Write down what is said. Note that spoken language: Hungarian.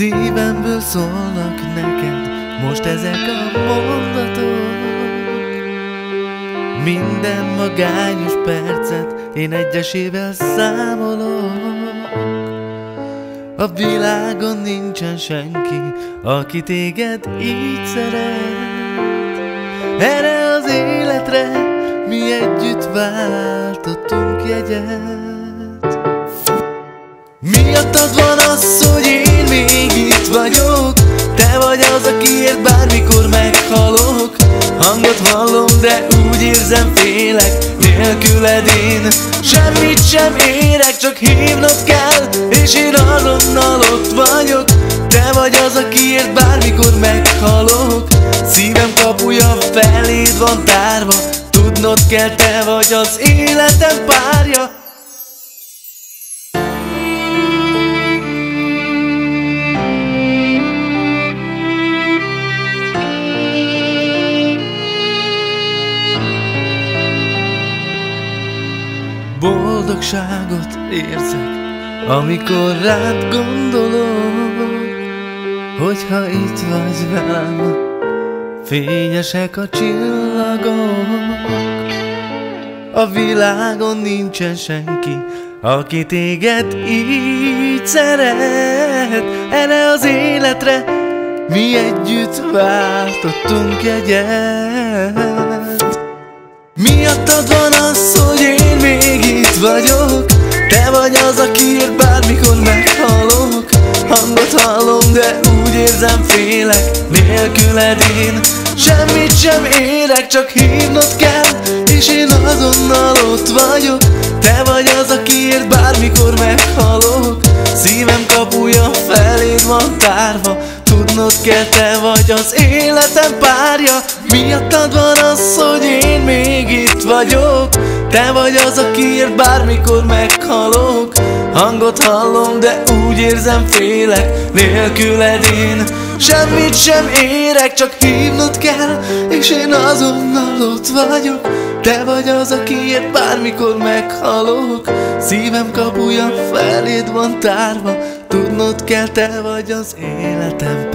Miről szólnak neked most ezek a mondatok? Minden magányos percet én egyesével számolok. A világon nincsen senki, aki téged így szeret. Erre az életre mi együtt váltottunk jegyet. Miattad van az, hogy én vagyok. Te vagy az, akiért bármikor meghalok. Hangot hallom, de úgy érzem félek. Nélküled én semmit sem érek Csak hívnod kell, és én azonnal ott vagyok. Te vagy az, akiért bármikor meghalok. Szívem kapuja feléd van tárva. Tudnod kell, te vagy az életem párja Boldogságot érzek, amikor rád gondolok Hogyha itt vagy velem, fényesek a csillagok A világon nincsen senki, aki téged így szeret. Erre az életre mi együtt váltottunk egyet. Miattad van az, hogy én még itt vagyok. Te vagy az, akiért bármikor meghalok. Hangot hallom, de úgy érzem félek. Nélküled én semmit sem érek Csak hívnod kell, és én azonnal ott vagyok. Te vagy az, akiért bármikor meghalok. Szívem kapuja feléd van tárva. Tudnod kell, te vagy az életem párja. Miattad van az, hogy én még itt vagyok Te vagy az, akiért bármikor meghalok. Hangot hallom, de úgy érzem félek. Nélküled én semmit sem érek Csak hívnod kell, és én azonnal ott vagyok. Te vagy az, akiért bármikor meghalok. Szívem kapuja feléd van tárva. Tudnod kell, te vagy az életem